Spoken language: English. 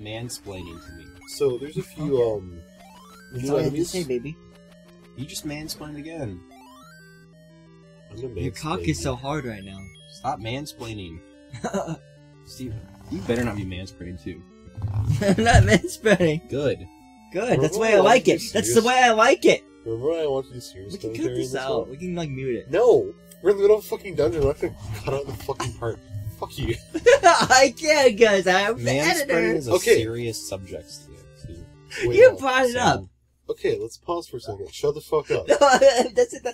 mansplaining to me. So there's a few um That's new all I have to say, baby. You just mansplained again. I'm gonna Your cock is so hard right now. Stop mansplaining. Steve, you better not be mansplaining too. I'm not manspreading. Good. Good. That's the way I Remember like it. you That's the way I like it. Remember when I watched these serious We can cut this this out. one? We can like mute it. No! We're in the middle of a fucking dungeon. I'm not gonna cut out the fucking part. Fuck you. I can't, cause I'm the Mansplaining editor. is a Okay. serious subject, Steve. Wait, You no. brought it up. Okay, let's pause for a second. Shut the fuck up. No, that's it. That's. That's it.